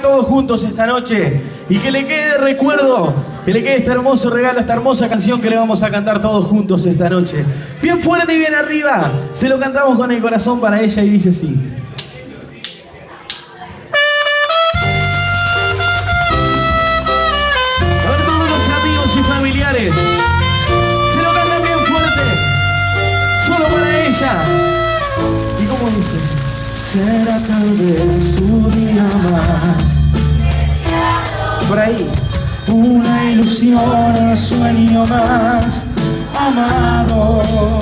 todos juntos esta noche y que le quede recuerdo, que le quede este hermoso regalo, esta hermosa canción que le vamos a cantar todos juntos esta noche. Bien fuerte y bien arriba, se lo cantamos con el corazón para ella y dice así. A ver todos los amigos y familiares, se lo cantan bien fuerte, solo para ella. Será tal vez tu día más. Por ahí. Una ilusión, un sueño más amado.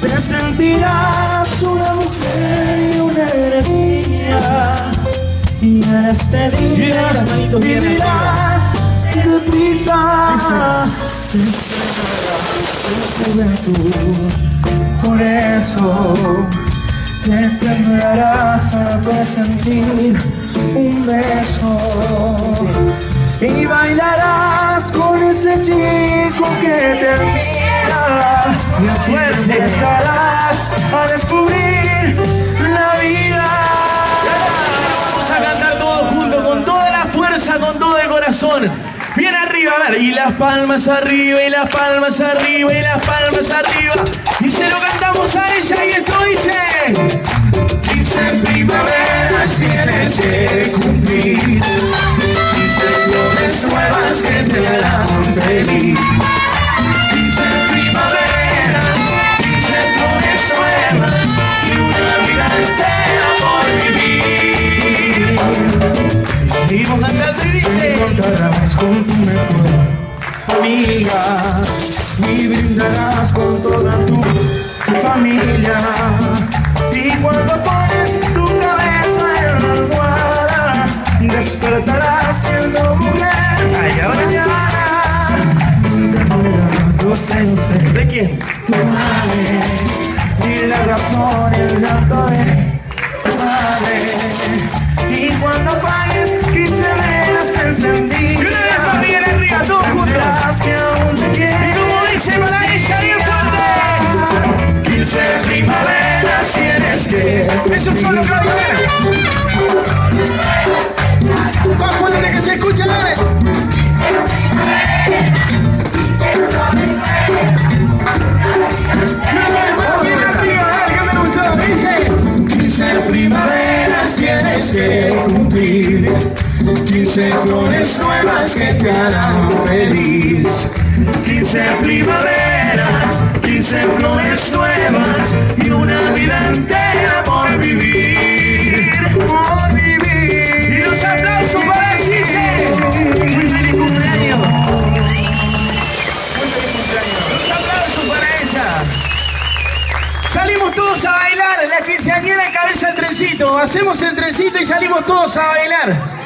Te sentirás una mujer y una energía. Y en este día bien vivirás deprisa. Te esperarás tu juventud. Por eso te temblarás al presentir un beso y bailarás con ese chico que te mira y empezarás a descubrir la vida. Vamos a cantar todos juntos con toda la fuerza, con todo el corazón. Bien arriba, a ver, y las palmas arriba, y las palmas arriba, y las palmas arriba. Y se lo cantamos a ella y esto dice. Y Te encontrarás con tu mejor amiga y brindarás con toda tu familia. Y cuando pones tu cabeza en la almohada, despertarás siendo mujer. Ahora Mañana tendrás dos seres ¿De quién? tu madre y la razón el llanto de tu madre. Y cuando apagues Y una vez más bien arriba, todos juntos. que. Y como dice para ella, bien fuerte. Quince primaveras tienes que Eso solo cabe ver. Más fuerte que se escucha, 15 flores nuevas que te harán feliz 15 primaveras, 15 flores nuevas y una vida entera por vivir. Por vivir. Y los aplausos para Gise Muy feliz cumpleaños. Muy feliz cumpleaños. Los aplausos para ella. Salimos todos a bailar, la quinceañera cabeza el trencito. Hacemos el trencito y salimos todos a bailar.